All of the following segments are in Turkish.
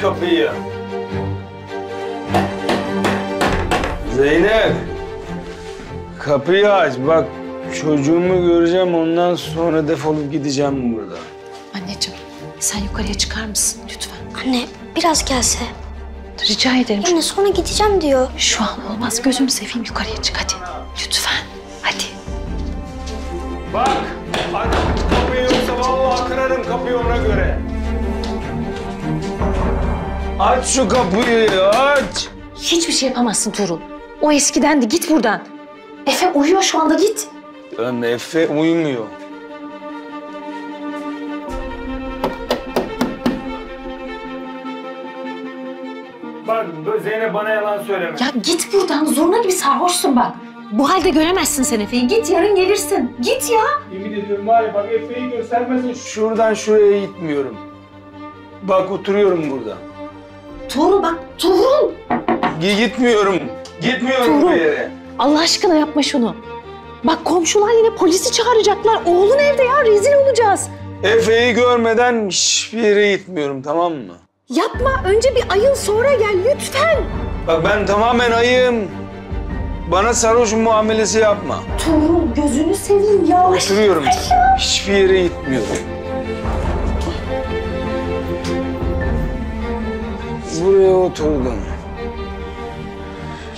Aç kapıyı. Zeynep. Kapıyı aç. Bak çocuğumu göreceğim ondan sonra defolup gideceğim buradan. Anneciğim sen yukarıya çıkar mısın lütfen? Anne biraz gelse. Rica ederim. Anne sonra gideceğim diyor. Şu an olmaz. Gözünü seveyim yukarıya çık hadi. Lütfen. Hadi. Bak aç kapıyı yoksa vallahi kırarım kapıyı ona göre. Aç şu kapıyı aç. Hiçbir şey yapamazsın Tuğrul. O eskidendi. Git buradan. Efe uyuyor şu anda git. Lan Efe uyumuyor. Bak Zeynep bana yalan söyleme. Ya git buradan. Zoruna gibi sarhoşsun bak. Bu halde göremezsin sen Efe'yi. Git yarın gelirsin. Git ya. Yemin ediyorum var ya bak Efe'yi göstermesin şuradan şuraya gitmiyorum. Bak oturuyorum burada. Tuğrul bak. Tuğrul. Gi- Gitmiyorum. Gitmiyorum Tuğrul. bir yere. Allah aşkına yapma şunu. Bak komşular yine polisi çağıracaklar. Oğlun evde ya. Rezil olacağız. Efe'yi görmeden hiçbir yere gitmiyorum tamam mı? Yapma. Önce bir ayıl sonra gel lütfen. Bak ben tamamen ayım. Bana sarhoş muamelesi yapma. Tuğrul gözünü seveyim yavaş. Oturuyorum. Hiçbir yere gitmiyorum. Buraya oturdum.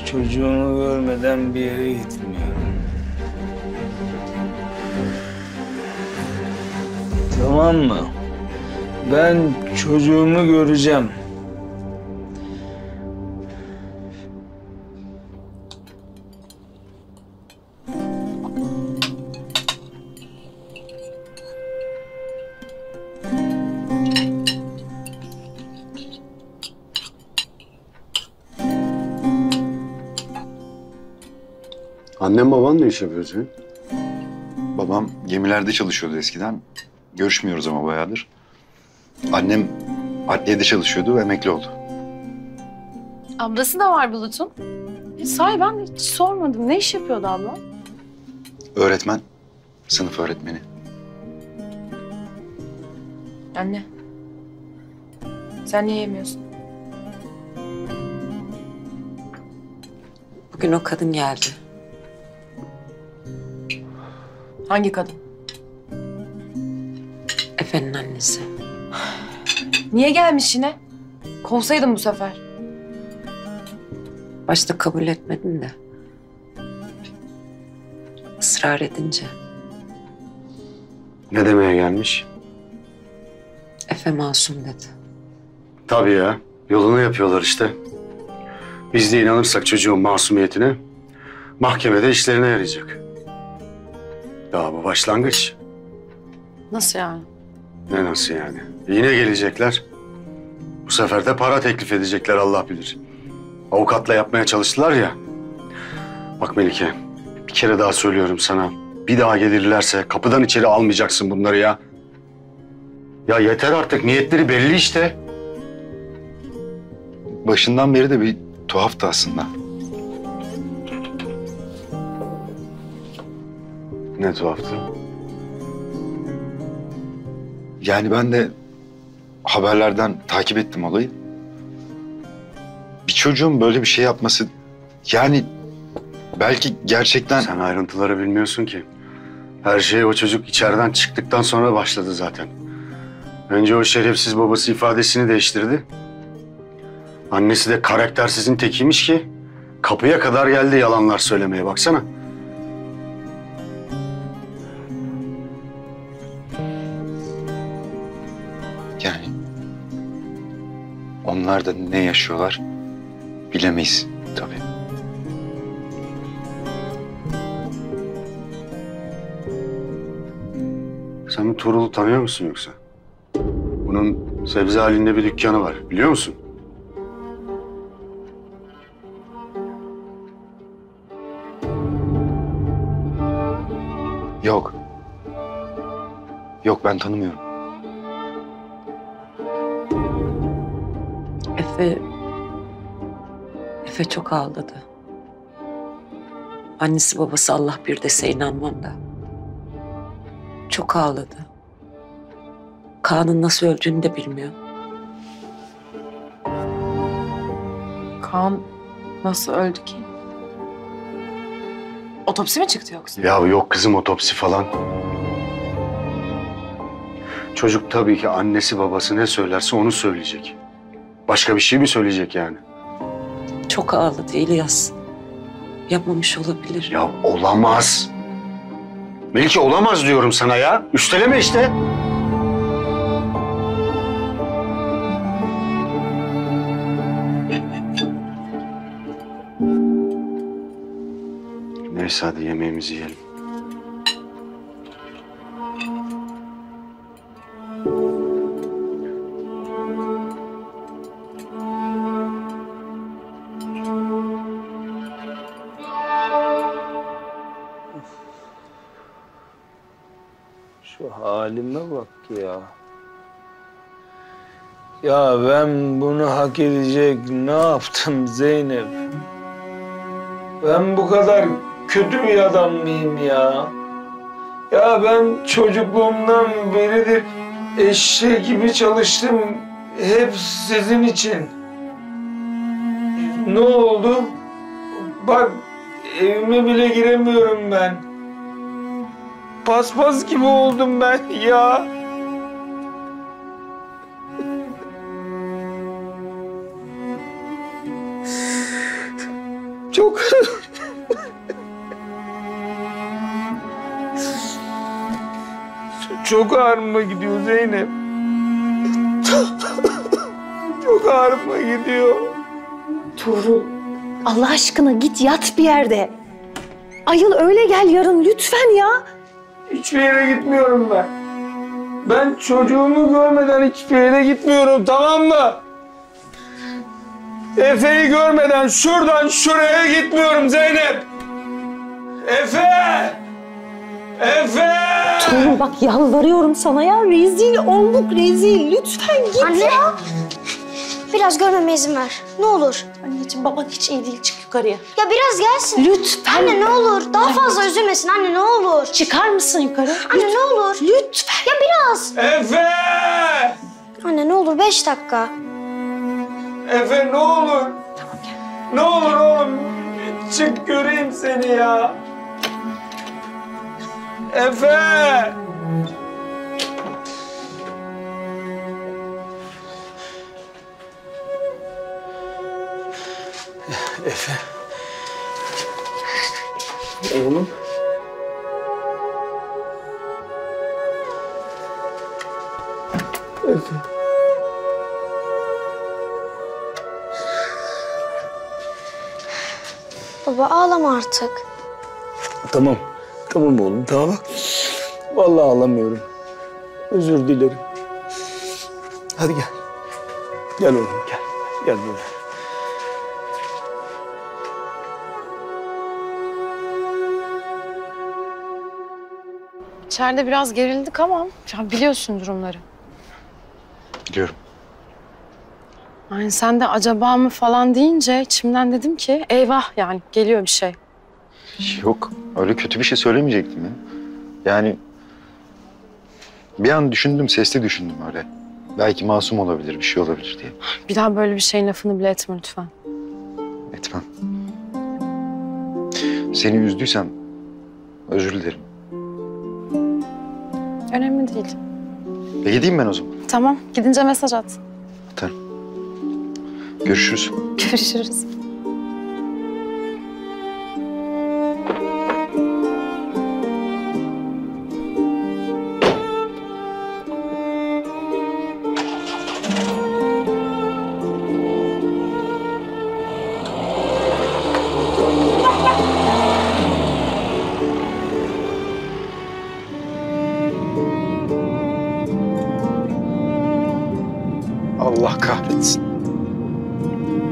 Çocuğumu görmeden bir yere gitmiyorum. Tamam mı? Ben çocuğumu göreceğim. Annem baban ne iş yapıyor senin? Babam gemilerde çalışıyordu eskiden. Görüşmüyoruz ama bayağıdır. Annem adliyede çalışıyordu ve emekli oldu. Ablası da var Bulut'un. E, sahi ben hiç sormadım. Ne iş yapıyordu abla? Öğretmen, sınıf öğretmeni. Anne. Sen niye yemiyorsun? Bugün o kadın geldi. Hangi kadın? Efe'nin annesi. Niye gelmiş yine? Kovsaydın bu sefer. Başta kabul etmedin de. Israr edince Ne demeye gelmiş? Efe masum dedi. Tabii ya. Yolunu yapıyorlar işte. Biz de inanırsak çocuğun masumiyetine mahkemede işlerine yarayacak. Daha bu başlangıç. Nasıl yani? Ne nasıl yani? Yine gelecekler. Bu sefer de para teklif edecekler Allah bilir. Avukatla yapmaya çalıştılar ya. Bak Melike, bir kere daha söylüyorum sana. Bir daha gelirlerse kapıdan içeri almayacaksın bunları ya. Ya yeter artık, niyetleri belli işte. Başından beri de bir tuhaftı aslında. Ne tuhaftı. Yani ben de haberlerden takip ettim olayı. Bir çocuğun böyle bir şey yapması... Yani belki gerçekten... Sen ayrıntıları bilmiyorsun ki. Her şey o çocuk içeriden çıktıktan sonra başladı zaten. Önce o şerefsiz babası ifadesini değiştirdi. Annesi de karaktersizin tekiymiş ki kapıya kadar geldi yalanlar söylemeye baksana. Onlar da ne yaşıyorlar bilemeyiz tabii. Sen bu Tuğrul'u tanıyor musun yoksa? Bunun sebze halinde bir dükkanı var biliyor musun? Yok. Yok ben tanımıyorum. Efe... Efe çok ağladı. Annesi babası Allah bir dese inanmam da. Çok ağladı. Kaan'ın nasıl öldüğünü de bilmiyor. Kaan nasıl öldü ki? Otopsi mi çıktı yoksa? Ya yok kızım otopsi falan. Çocuk tabii ki annesi babası ne söylerse onu söyleyecek. Başka bir şey mi söyleyecek yani? Çok ağladı İlyas. Yapmamış olabilir. Ya olamaz. Melike olamaz diyorum sana ya. Üsteleme işte. Neyse hadi yemeğimizi yiyelim. Ya. Ya ben bunu hak edecek ne yaptım Zeynep? Ben bu kadar kötü bir adam mıyım ya? Ya ben çocukluğumdan beridir eşek gibi çalıştım. Hep sizin için. Ne oldu? Bak evime bile giremiyorum ben. Paspas gibi oldum ben ya. Çok Çok ağrıma gidiyor Zeynep. Çok ağrıma gidiyor. Tuğrul Allah aşkına git yat bir yerde. Ayıl öyle gel yarın lütfen ya. Hiçbir yere gitmiyorum ben. Ben çocuğumu görmeden hiçbir yere gitmiyorum tamam mı? Efe'yi görmeden şuradan şuraya gitmiyorum Zeynep. Efe! Efe! Tuğrul bak yalvarıyorum sana ya rezil olduk rezil lütfen git Anne. ya. Biraz görmeme izin ver. Ne olur. Anneciğim baban hiç iyi değil çık yukarıya. Ya biraz gelsin. Lütfen. Anne ne olur. Daha fazla üzülmesin anne ne olur. Çıkar mısın yukarı? Anne ne olur. Lütfen. Ya biraz. Efe! Anne ne olur beş dakika. Efe ne olur. Ne olur oğlum. Çık göreyim seni ya. Efe! Efe. Oğlum. Efe. Baba ağlama artık. Tamam. Tamam oğlum tamam. Vallahi ağlamıyorum. Özür dilerim. Hadi gel. Gel oğlum gel. Gel böyle. İçeride biraz gerildik ama ya biliyorsun durumları. Biliyorum. Yani sen de acaba mı falan deyince içimden dedim ki eyvah yani geliyor bir şey. Yok. Öyle kötü bir şey söylemeyecektim ya. Yani bir an düşündüm, sesli düşündüm öyle. Belki masum olabilir, bir şey olabilir diye. Bir daha böyle bir şeyin lafını bile etme lütfen. Etmem. Seni üzdüysem özür dilerim. Önemli değil. E gideyim ben o zaman. Tamam gidince mesaj at. Görüşürüz. Görüşürüz.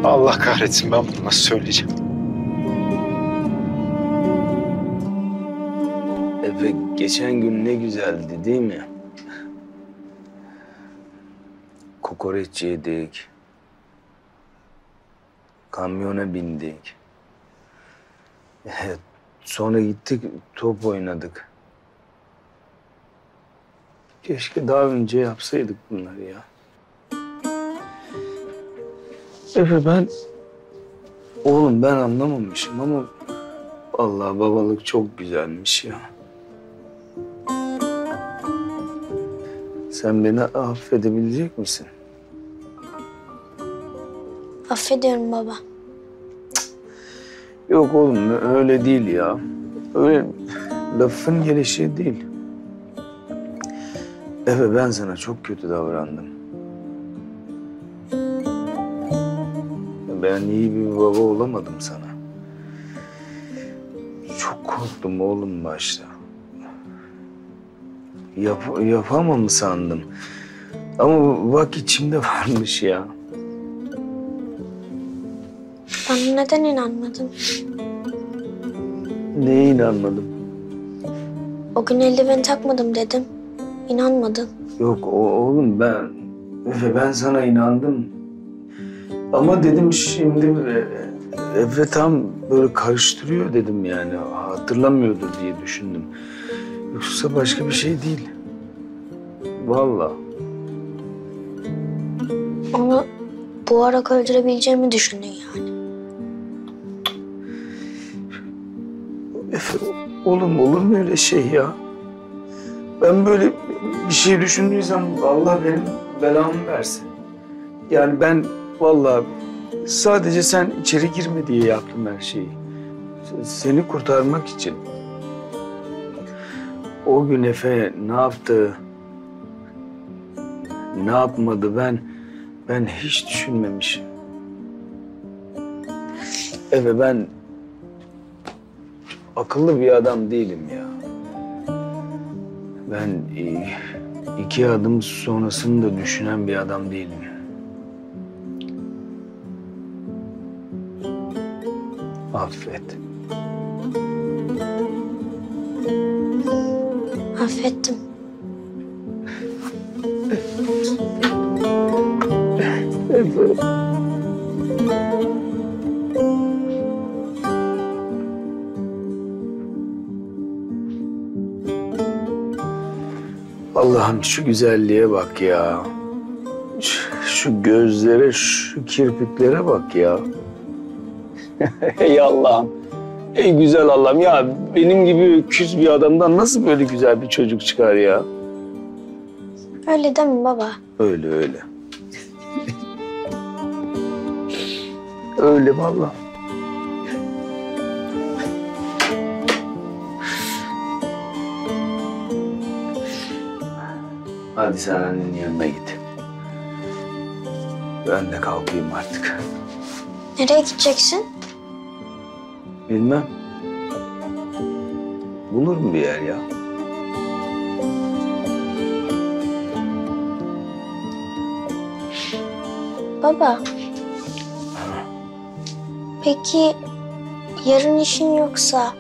Allah kahretsin ben bunu nasıl söyleyeceğim? Efe geçen gün ne güzeldi değil mi? Kokoreç yedik. Kamyona bindik. Sonra gittik top oynadık. Keşke daha önce yapsaydık bunları ya. Efe ben... Oğlum ben anlamamışım ama... Vallahi babalık çok güzelmiş ya. Sen beni affedebilecek misin? Affediyorum baba. Yok oğlum öyle değil ya. Öyle lafın gelişi değil. Efe ben sana çok kötü davrandım. Ben iyi bir baba olamadım sana. Çok korktum oğlum başta. Yap, yapamam sandım. Ama bak içimde varmış ya. Bana neden inanmadın? Neye inanmadım? O gün eldiven takmadım dedim. İnanmadın. Yok o, oğlum ben ben sana inandım. Ama dedim şimdi Efe tam böyle karıştırıyor dedim yani. Hatırlamıyordur diye düşündüm. Yoksa başka bir şey değil. Vallahi. Onu boğarak öldürebileceğimi düşündün yani. Efe oğlum olur mu öyle şey ya? Ben böyle bir şey düşündüysem Allah benim belamı versin. Yani ben vallahi sadece sen içeri girme diye yaptım her şeyi. Seni kurtarmak için. O gün Efe ne yaptı? Ne yapmadı ben ben hiç düşünmemişim. Efe ben akıllı bir adam değilim ya. Ben e, iki adım sonrasını da düşünen bir adam değilim. Affet. Affettim. Allah'ım şu güzelliğe bak ya. Şu gözlere, şu kirpiklere bak ya. Ey Allah'ım. Ey güzel Allah'ım ya benim gibi öküz bir adamdan nasıl böyle güzel bir çocuk çıkar ya? Öyle deme baba. Öyle öyle. öyle vallahi. Hadi sen annenin yanına git. Ben de kalkayım artık. Nereye gideceksin? Bilmem. Bulurum bir yer ya. Baba. Peki yarın işin yoksa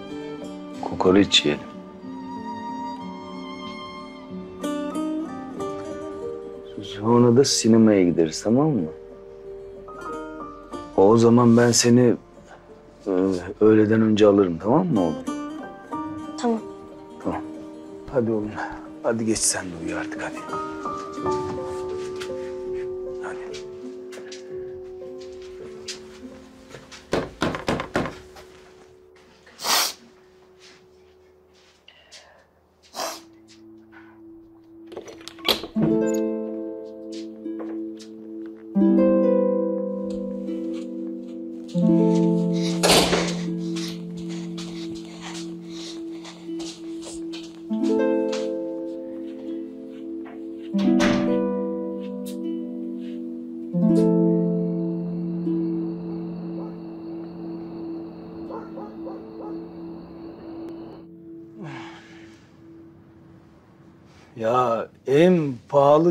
Kokoreç yiyelim. Sonra da sinemaya gideriz tamam mı? O zaman ben seni e, öğleden önce alırım tamam mı oğlum? tamam. Tamam. Hadi oğlum. Hadi geç sen de uyu artık. Hadi.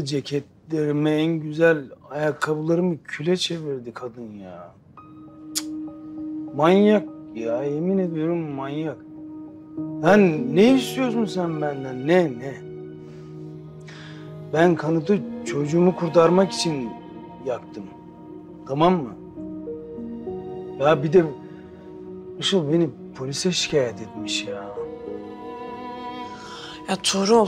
Ceketlerimi, en güzel ayakkabılarımı küle çevirdi kadın ya. Cık. Manyak ya, yemin ediyorum manyak. Lan ne istiyorsun sen benden? Ne, ne? Ben kanıtı çocuğumu kurtarmak için yaktım. Tamam mı? Ya bir de Işıl beni polise şikayet etmiş ya. Ya Tuğrul.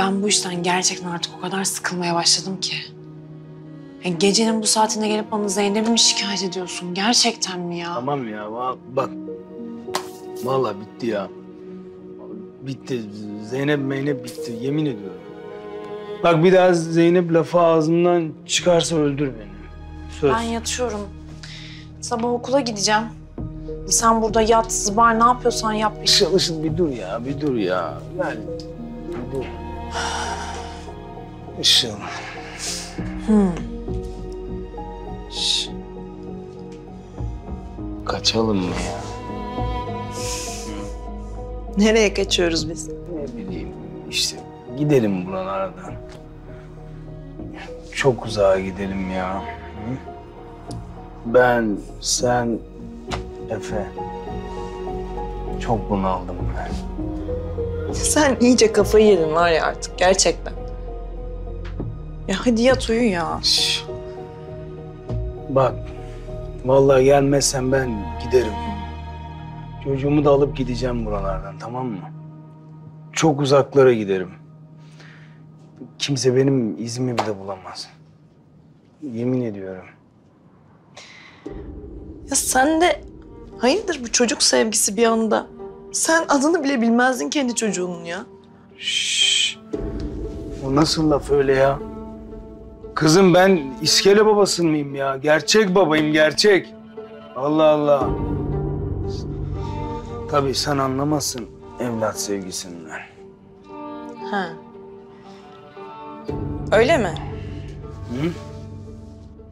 Ben bu işten gerçekten artık o kadar sıkılmaya başladım ki. Ya gecenin bu saatinde gelip bana Zeynep'i mi şikayet ediyorsun? Gerçekten mi ya? Tamam ya va- bak. Vallahi bitti ya. Bitti. Zeynep Meynep bitti. Yemin ediyorum. Bak bir daha Zeynep lafı ağzımdan çıkarsa öldür beni. Söz. Ben yatıyorum. Sabah okula gideceğim. Sen burada yat, zıbar ne yapıyorsan yap. Işıl ışıl bir dur ya. Bir dur ya. Yani bir dur. Işıl. Hmm. Şş. Kaçalım mı ya? Nereye kaçıyoruz biz? Ne bileyim işte gidelim buralardan. Çok uzağa gidelim ya. Ben, sen, Efe. Çok bunaldım ben. Sen iyice kafayı yedin var ya artık gerçekten. Ya hadi yat uyu ya. Şş. Bak, vallahi gelmezsen ben giderim. Çocuğumu da alıp gideceğim buralardan, tamam mı? Çok uzaklara giderim. Kimse benim izimi bile bulamaz. Yemin ediyorum. Ya sen de hayırdır bu çocuk sevgisi bir anda. Sen adını bile bilmezdin kendi çocuğunun ya. Şşş. O nasıl laf öyle ya? Kızım ben iskele babası mıyım ya? Gerçek babayım, gerçek. Allah Allah. Tabii sen anlamazsın evlat sevgisinden. Ha. Öyle mi? Hı?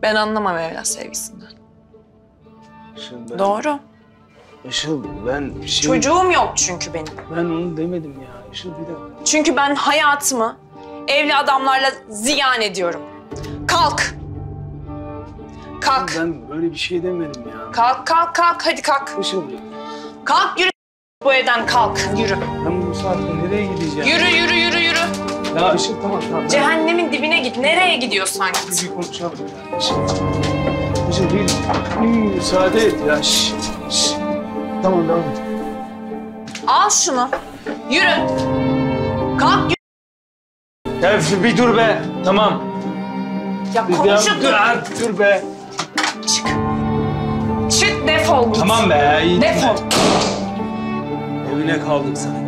Ben anlamam evlat sevgisinden. Işıl ben, Doğru. Işıl ben şey... Çocuğum yok çünkü benim. Ben onu demedim ya. Işıl bir dakika. Çünkü ben hayatımı evli adamlarla ziyan ediyorum. Kalk. Kalk. Ben böyle bir şey demedim ya. Kalk kalk kalk hadi kalk. Işıl Kalk yürü bu evden kalk yürü. ben bu saatte nereye gideceğim? Yürü yürü yürü yürü. Ya Işıl tamam tamam. Cehennemin dibine git. Nereye gidiyorsan git. bir konuşalım ya. Işıl. Işıl bir, bir müsaade et ya. Şş. Tamam devam et. Al şunu. Yürü. Kalk yürü. Ya bir dur be. Tamam. Ya Bir konuşup dur, dur. be. Çık. Çık defol git. Tamam be. iyi. Defol. Evine kaldık sanki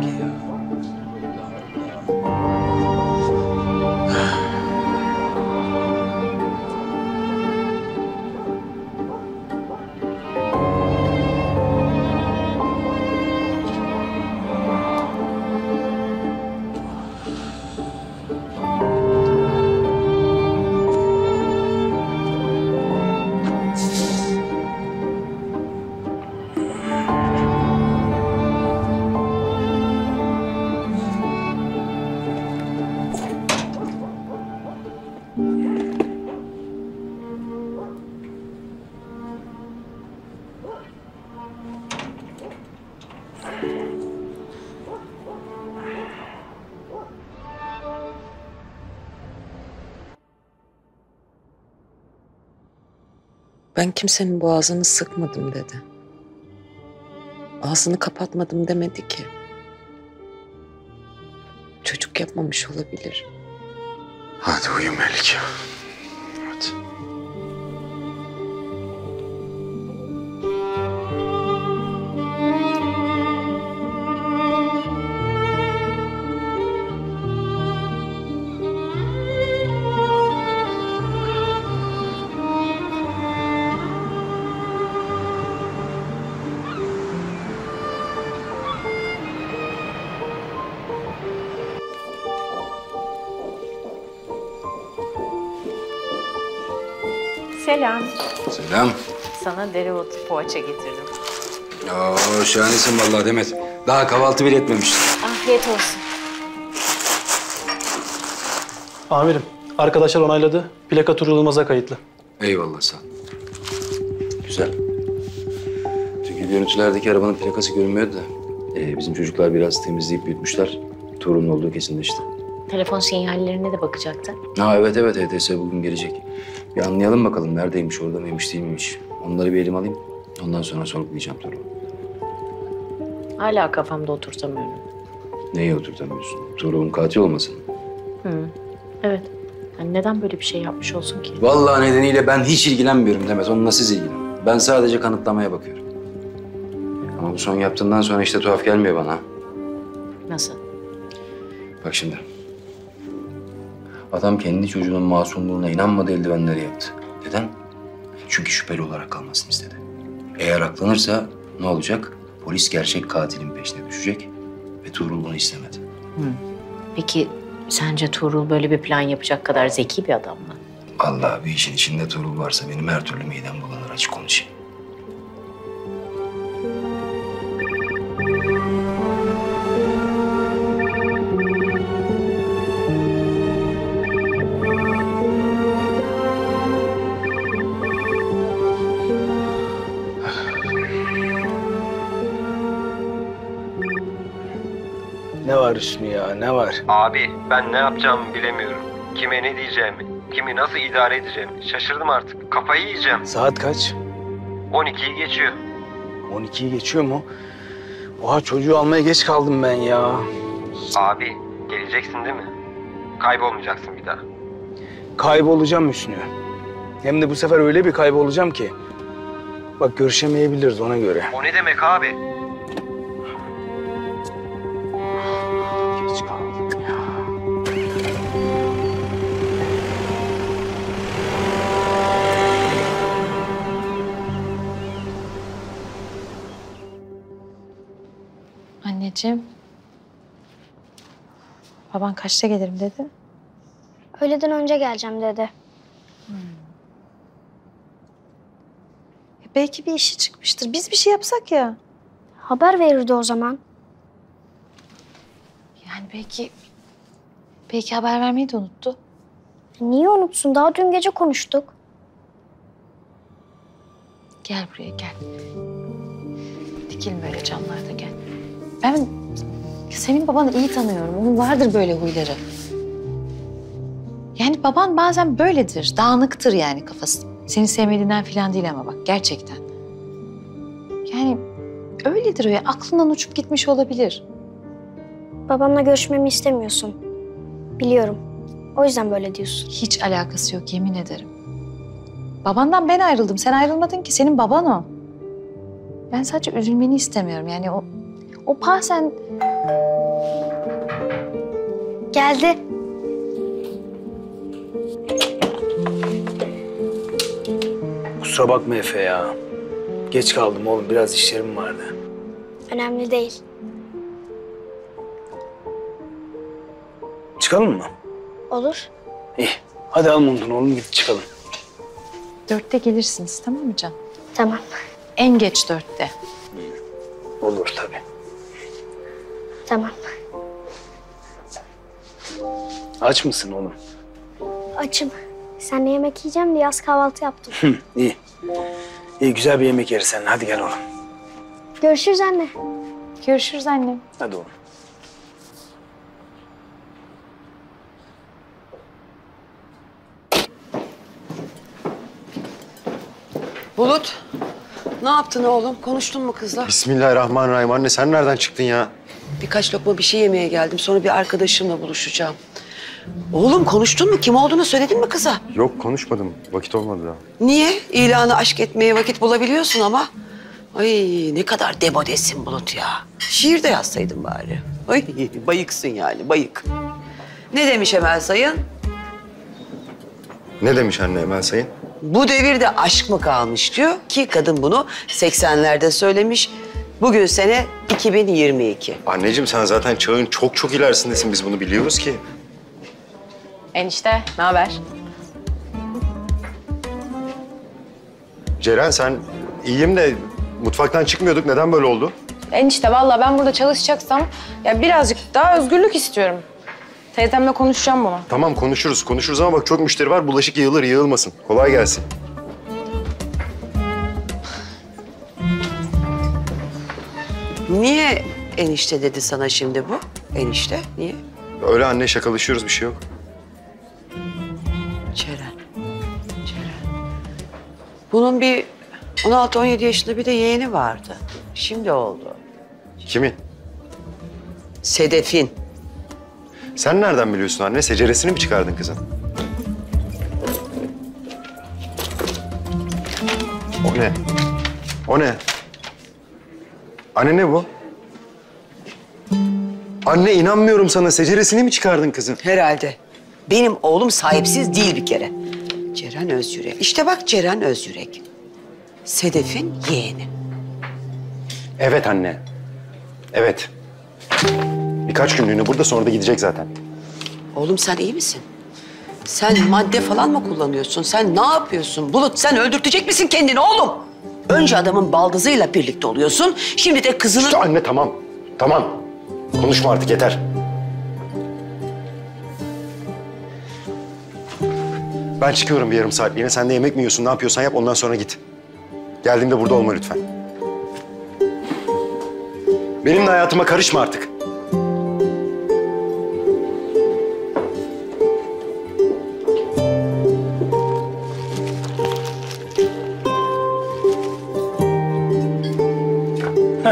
Ben kimsenin boğazını sıkmadım dedi. Ağzını kapatmadım demedi ki. Çocuk yapmamış olabilir. Hadi uyu Melike. Selam. Selam. Sana dereotu poğaça getirdim. Oo, şahanesin vallahi Demet. Daha kahvaltı bile etmemiştim. Afiyet olsun. Amirim, arkadaşlar onayladı. Plaka Tur Yılmaz'a kayıtlı. Eyvallah sağ ol. Güzel. Çünkü görüntülerdeki arabanın plakası görünmüyordu da. Ee, bizim çocuklar biraz temizleyip büyütmüşler. Tuğrul'un olduğu kesinleşti. Telefon sinyallerine de bakacaktın. Ha evet evet ETS bugün gelecek. Bir anlayalım bakalım neredeymiş, orada mıymış, değil miymiş. Onları bir elim alayım. Ondan sonra sorgulayacağım Tuğrul'u. Hala kafamda oturtamıyorum. Neyi oturtamıyorsun? Tuğrul'un katil olmasın. Evet. Yani neden böyle bir şey yapmış olsun ki? Vallahi nedeniyle ben hiç ilgilenmiyorum Demet. Onunla siz ilgilenin. Ben sadece kanıtlamaya bakıyorum. Ama bu son yaptığından sonra işte tuhaf gelmiyor bana. Nasıl? Bak şimdi. Adam kendi çocuğunun masumluğuna inanmadığı eldivenleri yaptı. Neden? Çünkü şüpheli olarak kalmasını istedi. Eğer aklanırsa ne olacak? Polis gerçek katilin peşine düşecek ve Tuğrul bunu istemedi. Peki sence Tuğrul böyle bir plan yapacak kadar zeki bir adam mı? Allah bir işin içinde Tuğrul varsa benim her türlü midem bulanır açık konuşayım. Ne var Hüsnü ya ne var? Abi ben ne yapacağımı bilemiyorum. Kime ne diyeceğimi, kimi nasıl idare edeceğimi şaşırdım artık. Kafayı yiyeceğim. Saat kaç? 12'yi geçiyor. 12'yi geçiyor mu? Oha çocuğu almaya geç kaldım ben ya. Abi geleceksin değil mi? Kaybolmayacaksın bir daha. Kaybolacağım Hüsnü. Hem de bu sefer öyle bir kaybolacağım ki. Bak görüşemeyebiliriz ona göre. O ne demek abi? Anneciğim. Baban kaçta gelirim dedi? Öğleden önce geleceğim dedi. E, belki bir işi çıkmıştır. Biz bir şey yapsak ya. Haber verirdi o zaman. Yani belki... Belki haber vermeyi de unuttu. Niye unutsun? Daha dün gece konuştuk. Gel buraya gel. Dikilme öyle camlarda gel. Ben senin babanı iyi tanıyorum. Onun vardır böyle huyları. Yani baban bazen böyledir. Dağınıktır yani kafası. Seni sevmediğinden falan değil ama bak gerçekten. Yani öyledir o ya. Aklından uçup gitmiş olabilir. Babamla görüşmemi istemiyorsun. Biliyorum. O yüzden böyle diyorsun. Hiç alakası yok yemin ederim. Babandan ben ayrıldım. Sen ayrılmadın ki. Senin baban o. Ben sadece üzülmeni istemiyorum. Yani o, o bazen Geldi. Kusura bakma Efe ya. Geç kaldım oğlum biraz işlerim vardı. Önemli değil. Çıkalım mı? Olur. İyi. Hadi al montunu oğlum git çıkalım. dörtte gelirsiniz tamam mı Can? Tamam. En geç dörtte. Olur tabii. Tamam. Aç mısın oğlum? Açım. Seninle yemek yiyeceğim diye az kahvaltı yaptım. İyi. İyi güzel bir yemek yeriz seninle. Hadi gel oğlum. Görüşürüz anne. Görüşürüz annem. Hadi oğlum. Bulut, ne yaptın oğlum? Konuştun mu kızla? Bismillahirrahmanirrahim. Anne sen nereden çıktın ya? Birkaç lokma bir şey yemeye geldim. Sonra bir arkadaşımla buluşacağım. Oğlum konuştun mu? Kim olduğunu söyledin mi kıza? Yok konuşmadım. Vakit olmadı daha. Niye? İlanı aşk etmeye vakit bulabiliyorsun ama. Ay ne kadar demodesin Bulut ya. Şiir de yazsaydın bari. Ay bayıksın yani bayık. Ne demiş Emel Sayın? Ne demiş anne Emel Sayın? Bu devirde aşk mı kalmış diyor ki kadın bunu 80'lerde söylemiş. Bugün sene 2022. Anneciğim sen zaten çağın çok çok ilerisindesin. Biz bunu biliyoruz ki. Enişte ne haber? Ceren sen iyiyim de mutfaktan çıkmıyorduk. Neden böyle oldu? Enişte vallahi ben burada çalışacaksam ya birazcık daha özgürlük istiyorum. Teyzemle konuşacağım bunu. Tamam konuşuruz konuşuruz ama bak çok müşteri var. Bulaşık yığılır yığılmasın. Kolay gelsin. Niye enişte dedi sana şimdi bu? Enişte niye? Öyle anne şakalaşıyoruz bir şey yok. Ceren. Ceren. Bunun bir 16-17 yaşında bir de yeğeni vardı. Şimdi oldu. Kimin? Sedef'in. Sen nereden biliyorsun anne? Seceresini mi çıkardın kızın? O ne? O ne? Anne ne bu? Anne inanmıyorum sana. Seceresini mi çıkardın kızın? Herhalde. Benim oğlum sahipsiz değil bir kere. Ceren Özyürek. İşte bak Ceren Özyürek. Sedef'in yeğeni. Evet anne. Evet. Birkaç günlüğüne burada sonra da gidecek zaten. Oğlum sen iyi misin? Sen madde falan mı kullanıyorsun? Sen ne yapıyorsun? Bulut sen öldürtecek misin kendini oğlum? Önce adamın baldızıyla birlikte oluyorsun. Şimdi de kızının... İşte anne tamam. Tamam. Konuşma artık yeter. Ben çıkıyorum bir yarım saatliğine. Sen de yemek mi yiyorsun? Ne yapıyorsan yap. Ondan sonra git. Geldiğimde burada olma lütfen. Benim de hayatıma karışma artık.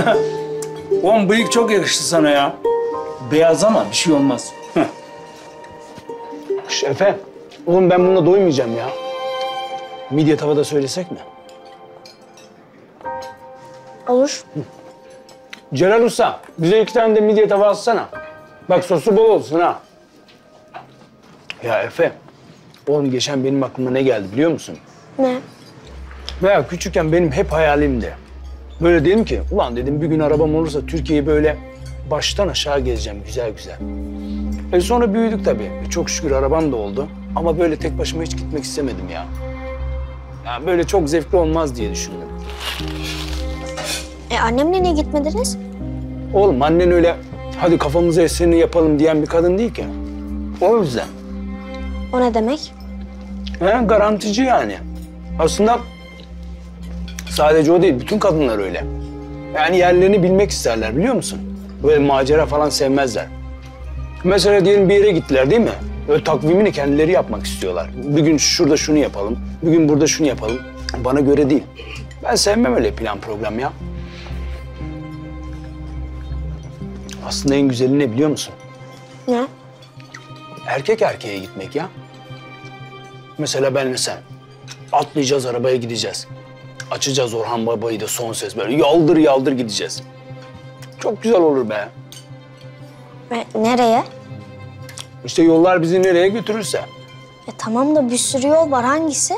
Oğlum bıyık çok yakıştı sana ya. Beyaz ama bir şey olmaz. Şş, Efe, oğlum ben bununla doymayacağım ya. Midye tavada söylesek mi? Olur. Celal Usta, bize iki tane de midye tava atsana. Bak sosu bol olsun ha. Ya Efe, oğlum geçen benim aklıma ne geldi biliyor musun? Ne? Veya küçükken benim hep hayalimdi. Böyle dedim ki, ulan dedim bir gün arabam olursa Türkiye'yi böyle baştan aşağı gezeceğim güzel güzel. E sonra büyüdük tabii. E çok şükür arabam da oldu. Ama böyle tek başıma hiç gitmek istemedim ya. Yani böyle çok zevkli olmaz diye düşündüm. E annemle niye gitmediniz? Oğlum annen öyle hadi kafamıza eserini yapalım diyen bir kadın değil ki. O yüzden. O ne demek? He, garantici yani. Aslında sadece o değil, bütün kadınlar öyle. Yani yerlerini bilmek isterler biliyor musun? Böyle macera falan sevmezler. Mesela diyelim bir yere gittiler değil mi? Böyle takvimini kendileri yapmak istiyorlar. Bir gün şurada şunu yapalım, bir gün burada şunu yapalım. Bana göre değil. Ben sevmem öyle plan program ya. Aslında en güzeli ne biliyor musun? Ne? Erkek erkeğe gitmek ya. Mesela benle sen. Atlayacağız arabaya gideceğiz. Açacağız Orhan Baba'yı da son ses böyle yaldır yaldır gideceğiz. Çok güzel olur be. Ve nereye? İşte yollar bizi nereye götürürse. E tamam da bir sürü yol var. Hangisi?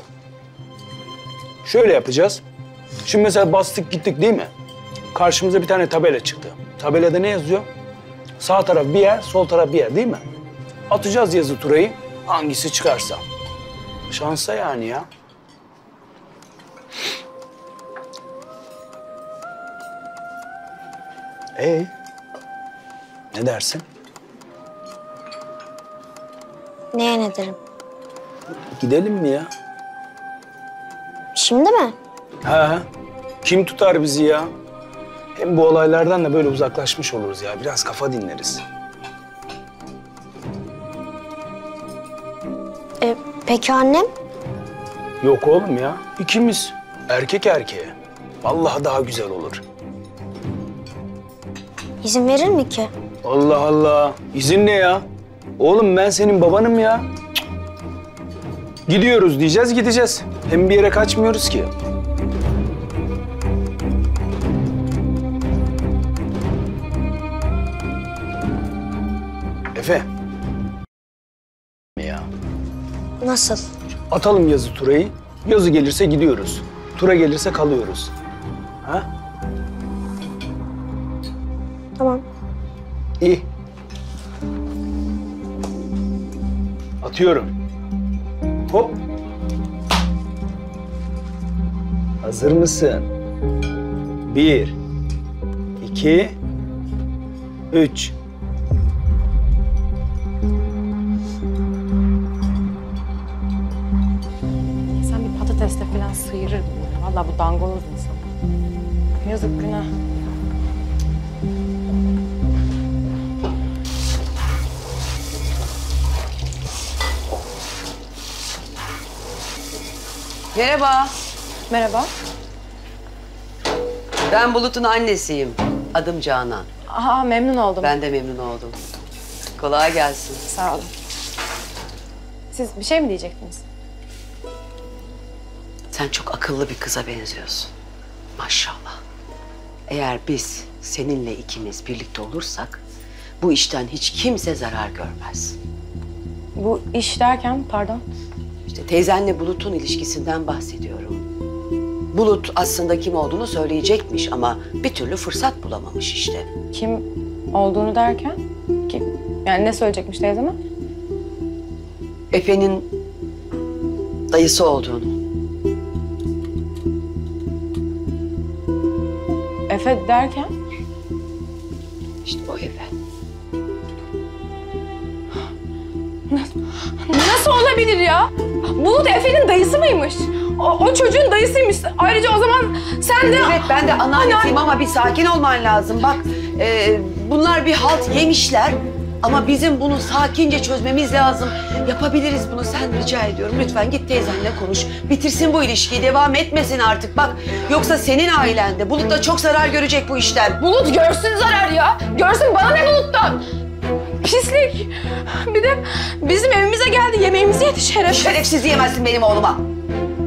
Şöyle yapacağız. Şimdi mesela bastık gittik değil mi? Karşımıza bir tane tabela çıktı. Tabelada ne yazıyor? Sağ taraf bir yer, sol taraf bir yer değil mi? Atacağız yazı turayı. Hangisi çıkarsa. Şansa yani ya. Ee, ne dersin? Neye ne derim? Gidelim mi ya? Şimdi mi? Ha, kim tutar bizi ya? Hem bu olaylardan da böyle uzaklaşmış oluruz ya. Biraz kafa dinleriz. E, peki annem? Yok oğlum ya. İkimiz. Erkek erkeğe. Vallahi daha güzel olur. İzin verir mi ki? Allah Allah. İzin ne ya? Oğlum ben senin babanım ya. Cık. Gidiyoruz diyeceğiz gideceğiz. Hem bir yere kaçmıyoruz ki. Efe. Ya. Nasıl? Atalım yazı turayı. Yazı gelirse gidiyoruz. Tura gelirse kalıyoruz. Ha? Atıyorum. Hop. Hazır mısın? Bir, iki, üç. Sen bir patatesle falan sıyırırdın. ya. Vallahi bu dangoz insan. Yazık günah. Merhaba. Merhaba. Ben Bulut'un annesiyim. Adım Canan. Aha memnun oldum. Ben de memnun oldum. Kolay gelsin. Sağ olun. Siz bir şey mi diyecektiniz? Sen çok akıllı bir kıza benziyorsun. Maşallah. Eğer biz seninle ikimiz birlikte olursak bu işten hiç kimse zarar görmez. Bu iş derken pardon. İşte teyzenle Bulut'un ilişkisinden bahsediyorum. Bulut aslında kim olduğunu söyleyecekmiş ama bir türlü fırsat bulamamış işte. Kim olduğunu derken? Kim? Yani ne söyleyecekmiş teyzeme? Efe'nin dayısı olduğunu. Efe derken? İşte o Efe. Nasıl olabilir ya? Bulut Efe'nin dayısı mıymış? O, o çocuğun dayısıymış. Ayrıca o zaman sen de... Evet ben de anneannesiyim ama bir sakin olman lazım. Bak e, bunlar bir halt yemişler. Ama bizim bunu sakince çözmemiz lazım. Yapabiliriz bunu. Sen rica ediyorum. Lütfen git teyzenle konuş. Bitirsin bu ilişkiyi. Devam etmesin artık. Bak yoksa senin ailende Bulut da çok zarar görecek bu işten. Bulut görsün zarar ya. Görsün bana ne Bulut'tan? Pislik. Bir de bizim evimize geldi. Yemeğimizi yedi şerefsiz. Şerefsiz diyemezsin benim oğluma.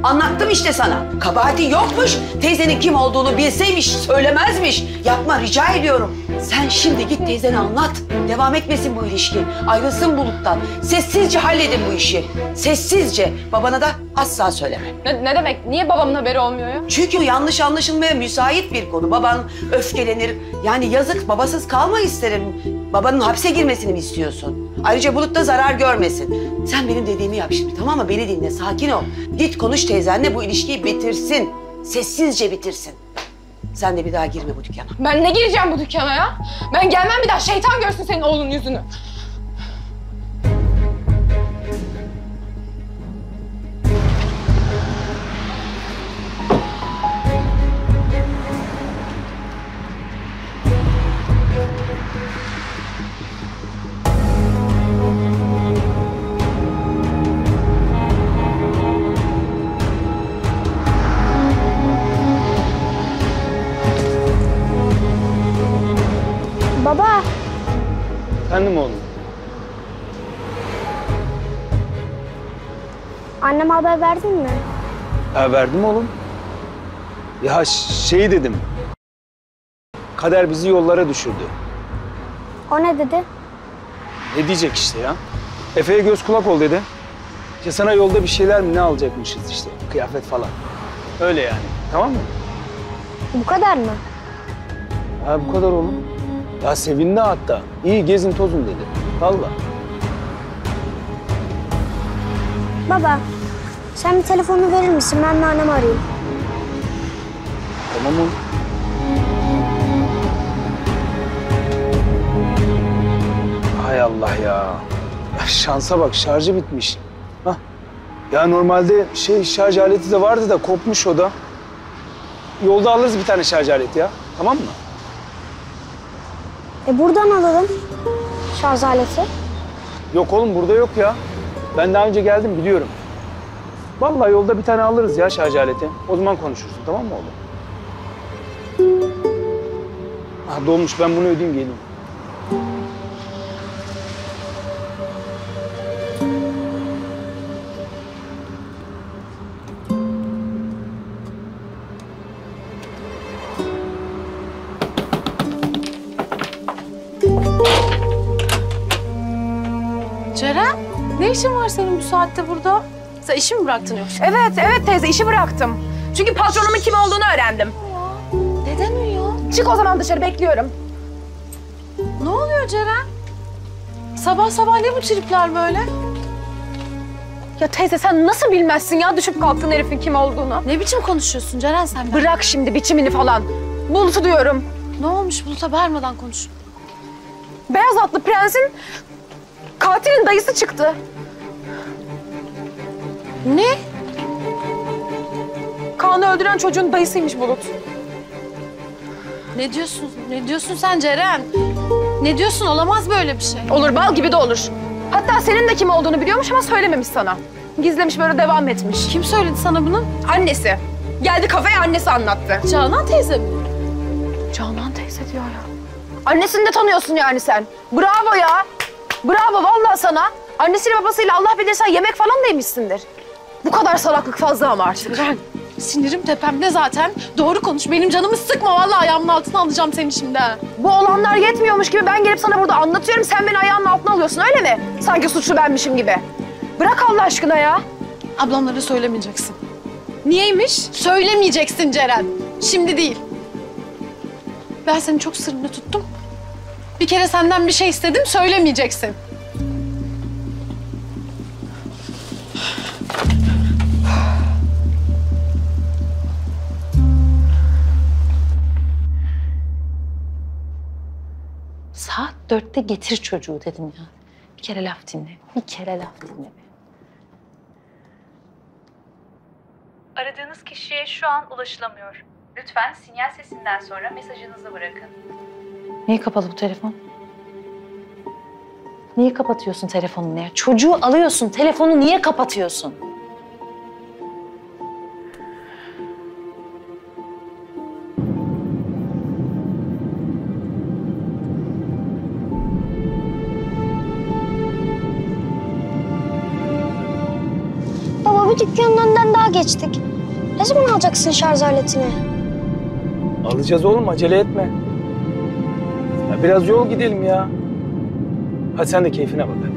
Anlattım işte sana. Kabahati yokmuş. Teyzenin kim olduğunu bilseymiş, söylemezmiş. Yapma rica ediyorum. Sen şimdi git teyzene anlat. Devam etmesin bu ilişki. Ayrılsın buluttan. Sessizce halledin bu işi. Sessizce. Babana da asla söyleme. Ne, ne demek? Niye babamın haberi olmuyor ya? Çünkü yanlış anlaşılmaya müsait bir konu. Baban öfkelenir. Yani yazık babasız kalma isterim. Babanın hapse girmesini mi istiyorsun? Ayrıca Bulut da zarar görmesin. Sen benim dediğimi yap şimdi tamam mı? Beni dinle sakin ol. Git konuş teyzenle bu ilişkiyi bitirsin. Sessizce bitirsin. Sen de bir daha girme bu dükkana. Ben ne gireceğim bu dükkana ya? Ben gelmem bir daha. Şeytan görsün senin oğlunun yüzünü. Efendim oğlum? anneme haber verdin mi? Ha verdim oğlum. Ya şey dedim. Kader bizi yollara düşürdü. O ne dedi? Ne diyecek işte ya? Efe'ye göz kulak ol dedi. İşte sana yolda bir şeyler mi ne alacakmışız işte. Kıyafet falan. Öyle yani. Tamam mı? Bu kadar mı? Ha bu kadar oğlum. Ya sevindi hatta. İyi gezin tozun dedi. Valla. Baba, sen bir telefonunu verir misin? Ben de annemi arayayım. Tamam oğlum. Hay Allah ya. ya. Şansa bak şarjı bitmiş. Hah. Ya normalde şey şarj aleti de vardı da kopmuş o da. Yolda alırız bir tane şarj aleti ya. Tamam mı? E buradan alalım şarj aleti. Yok oğlum burada yok ya. Ben daha önce geldim biliyorum. Vallahi yolda bir tane alırız ya şarj aleti. O zaman konuşursun tamam mı oğlum? Ha dolmuş ben bunu ödeyeyim geleyim. Ne işin var senin bu saatte burada? Sen işi mi bıraktın yoksa? Evet, evet teyze işi bıraktım. Çünkü patronumun kim olduğunu öğrendim. Neden uyuyor? Çık o zaman dışarı bekliyorum. Ne oluyor Ceren? Sabah sabah ne bu tripler böyle? Ya teyze sen nasıl bilmezsin ya düşüp kalktığın herifin kim olduğunu? Ne biçim konuşuyorsun Ceren sen? Bırak şimdi biçimini falan. Bulut'u diyorum. Ne olmuş Bulut'a bağırmadan konuş. Beyaz atlı prensin katilin dayısı çıktı. Ne? Kaan'ı öldüren çocuğun dayısıymış Bulut. Ne diyorsun? Ne diyorsun sen Ceren? Ne diyorsun? Olamaz böyle bir şey. Olur bal gibi de olur. Hatta senin de kim olduğunu biliyormuş ama söylememiş sana. Gizlemiş böyle devam etmiş. Kim söyledi sana bunu? Annesi. Geldi kafeye annesi anlattı. Canan teyze mi? Canan teyze diyor ya. Annesini de tanıyorsun yani sen. Bravo ya. Bravo vallahi sana. Annesiyle babasıyla Allah bilir sen yemek falan da yemişsindir. Bu kadar salaklık fazla ama artık. Ben sinirim tepemde zaten. Doğru konuş. Benim canımı sıkma. Vallahi ayağımın altına alacağım seni şimdi. ha. Bu olanlar yetmiyormuş gibi ben gelip sana burada anlatıyorum. Sen beni ayağının altına alıyorsun öyle mi? Sanki suçlu benmişim gibi. Bırak Allah aşkına ya. Ablamlara söylemeyeceksin. Niyeymiş? Söylemeyeceksin Ceren. Şimdi değil. Ben seni çok sırrını tuttum. Bir kere senden bir şey istedim, söylemeyeceksin. Dörtte getir çocuğu dedim ya. Bir kere laf dinle. Bir kere laf dinle. Aradığınız kişiye şu an ulaşılamıyor. Lütfen sinyal sesinden sonra mesajınızı bırakın. Niye kapalı bu telefon? Niye kapatıyorsun telefonunu ya? Çocuğu alıyorsun, telefonu niye kapatıyorsun? Dükkanın önünden daha geçtik. Ne zaman alacaksın şarj aletini? Alacağız oğlum acele etme. Ya biraz yol gidelim ya. Hadi sen de keyfine bak hadi.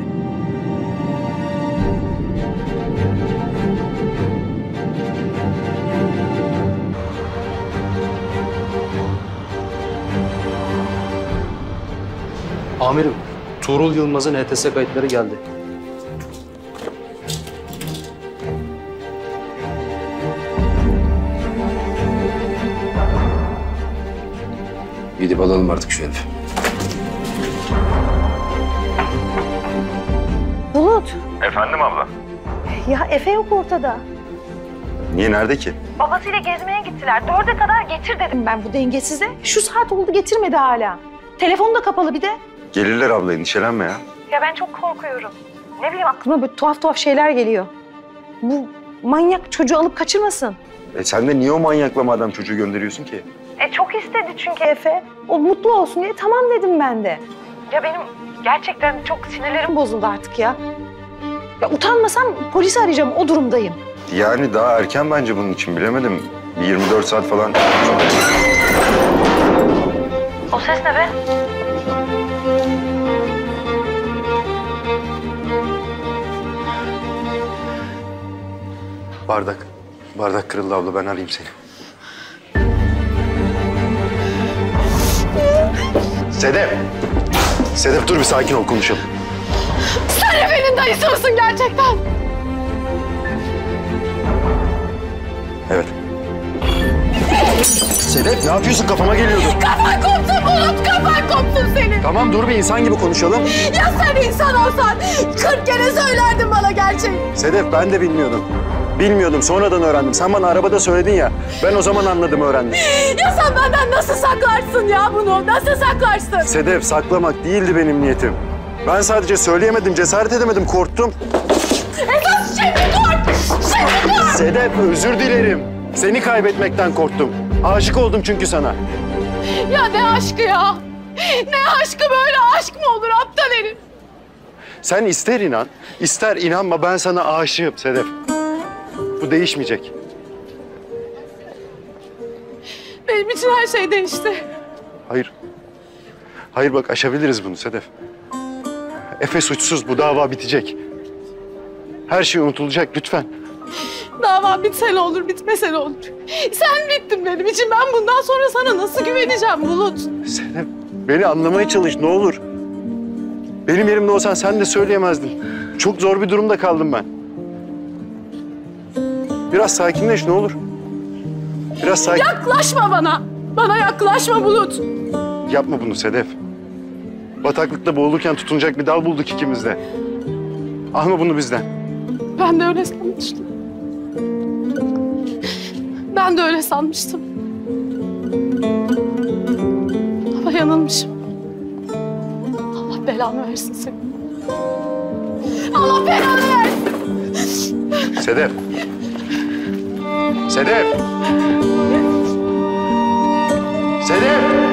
Amirim, Tuğrul Yılmaz'ın HTS kayıtları geldi. Gidip alalım artık şu herifi. Bulut. Efendim abla? Ya Efe yok ortada. Niye nerede ki? Babasıyla gezmeye gittiler. Dörde kadar getir dedim ben bu dengesize. Şu saat oldu getirmedi hala. Telefonu da kapalı bir de. Gelirler abla endişelenme ya. Ya ben çok korkuyorum. Ne bileyim aklıma böyle tuhaf tuhaf şeyler geliyor. Bu manyak çocuğu alıp kaçırmasın. E sen de niye o manyaklama adam çocuğu gönderiyorsun ki? E çok istedi çünkü Efe. O mutlu olsun diye tamam dedim ben de. Ya benim gerçekten çok sinirlerim bozuldu artık ya. Ya utanmasam polisi arayacağım o durumdayım. Yani daha erken bence bunun için bilemedim. Bir 24 saat falan. O ses ne be? Bardak. Bardak kırıldı abla ben arayayım seni. Sedef. Sedef dur bir sakin ol konuşalım. Sen Efe'nin dayısı mısın gerçekten? Evet. Sedef ne yapıyorsun kafama geliyordu. Kafan kopsun Bulut, kafan kopsun senin. Tamam dur bir insan gibi konuşalım. Ya sen insan olsan 40 kere söylerdin bana gerçeği. Sedef ben de bilmiyordum. Bilmiyordum sonradan öğrendim. Sen bana arabada söyledin ya. Ben o zaman anladım öğrendim. Ya sen benden nasıl saklarsın ya bunu? Nasıl saklarsın? Sedef saklamak değildi benim niyetim. Ben sadece söyleyemedim, cesaret edemedim, korktum. Esas şimdi kork! Şimdi kork! Sedef özür dilerim. Seni kaybetmekten korktum. Aşık oldum çünkü sana. Ya ne aşkı ya? Ne aşkı böyle aşk mı olur aptal herif? Sen ister inan, ister inanma ben sana aşığım Sedef. Bu değişmeyecek. Benim için her şey değişti. Hayır. Hayır bak aşabiliriz bunu Sedef. Efe suçsuz, bu dava bitecek. Her şey unutulacak lütfen. Dava bitse ne olur, bitmese ne olur. Sen bittin benim için. Ben bundan sonra sana nasıl güveneceğim Bulut? Sedef, beni anlamaya çalış ne olur. Benim yerimde olsan sen de söyleyemezdin. Çok zor bir durumda kaldım ben. Biraz sakinleş ne olur. Biraz sakin... Yaklaşma bana. Bana yaklaşma Bulut. Yapma bunu Sedef. Bataklıkta boğulurken tutunacak bir dal bulduk ikimiz de. Alma bunu bizden. Ben de öyle sanmıştım. Ben de öyle sanmıştım. Ama yanılmışım. Allah belanı versin seni. Allah belanı versin. Sedef. Sedef. Sedef.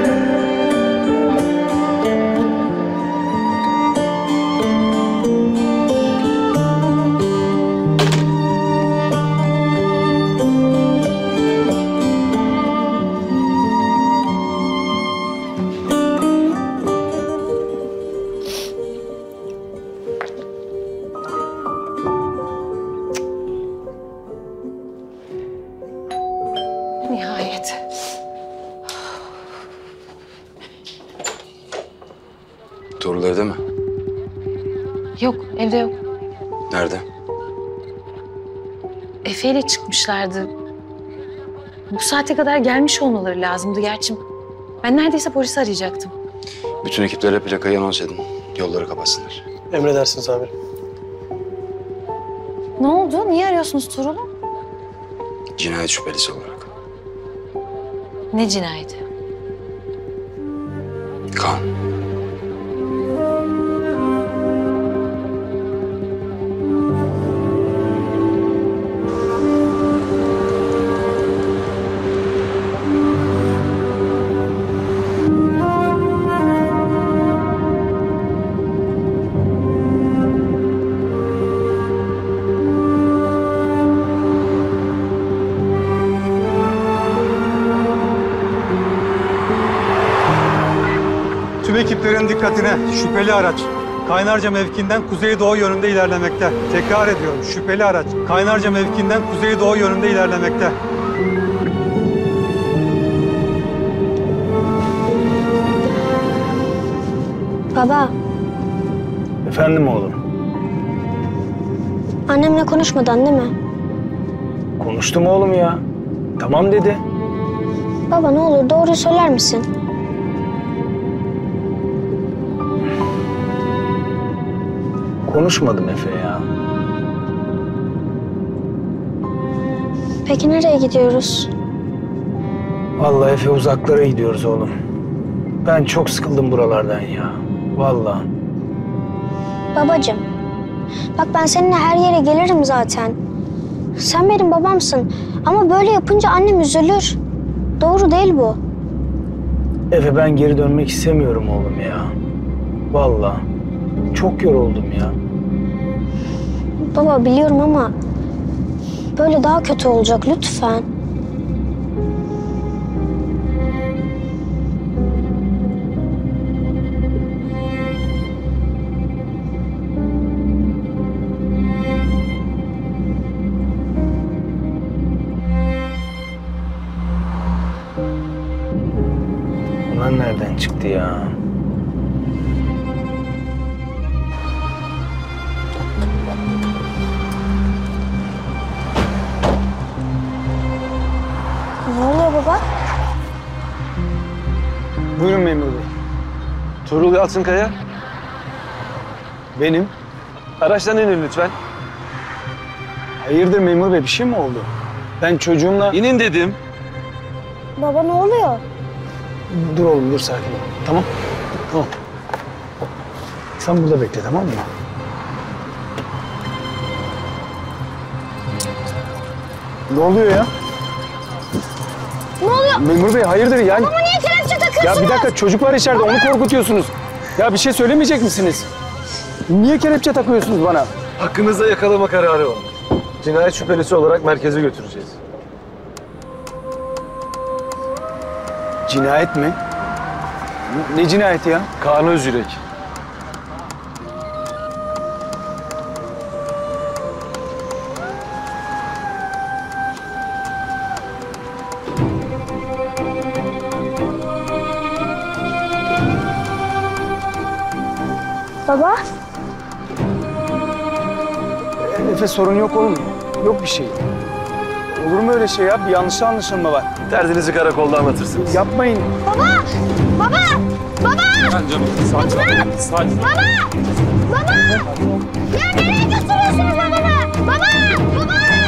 Efe ile çıkmışlardı. Bu saate kadar gelmiş olmaları lazımdı gerçi. Ben neredeyse polisi arayacaktım. Bütün ekiplere plakayı anons edin. Yolları kapatsınlar. Emredersiniz amirim. Ne oldu? Niye arıyorsunuz Tuğrul'u? Cinayet şüphelisi olarak. Ne cinayeti? Şüpheli araç. Kaynarca mevkinden kuzeydoğu yönünde ilerlemekte. Tekrar ediyorum şüpheli araç. Kaynarca mevkinden kuzeydoğu yönünde ilerlemekte. Baba, Efendim oğlum. annemle konuşmadan değil mi? Konuştum oğlum ya. Tamam dedi. Baba ne olur doğruyu söyler misin? Konuşmadım Efe ya. Peki nereye gidiyoruz? Vallahi Efe uzaklara gidiyoruz oğlum. Ben çok sıkıldım buralardan ya. Vallahi. Babacığım, bak ben seninle her yere gelirim zaten. Sen benim babamsın ama böyle yapınca annem üzülür. Doğru değil bu. Efe ben geri dönmek istemiyorum oğlum ya. Vallahi. Çok yoruldum ya. Baba biliyorum ama böyle daha kötü olacak lütfen. Bunlar nereden çıktı ya? Tuğrul Yalçınkaya. Benim. Araçtan inin lütfen. Hayırdır memur bey bir şey mi oldu? Ben çocuğumla... İnin dedim. Baba ne oluyor? Dur oğlum dur sakin ol. Tamam. Tamam. Sen burada bekle tamam mı? Ne oluyor ya? Ne oluyor? Memur bey hayırdır yani? Baba niye kelepçe takıyorsunuz? Ya bir dakika çocuk var içeride onu korkutuyorsunuz. Ya bir şey söylemeyecek misiniz? Niye kelepçe takıyorsunuz bana? Hakkınızda yakalama kararı var. Cinayet şüphelisi olarak merkeze götüreceğiz. Cinayet mi? Ne cinayeti ya? Kaan Özyürek. Efe sorun yok oğlum. Yok bir şey. Olur mu öyle şey ya? Bir yanlış anlaşılma var. Derdinizi karakolda anlatırsınız. Yapmayın. Baba! Baba! Baba! Ben canım. Sakin ol. Sakin. Baba! Baba! Ya nereye götürüyorsunuz babamı? Baba! Baba!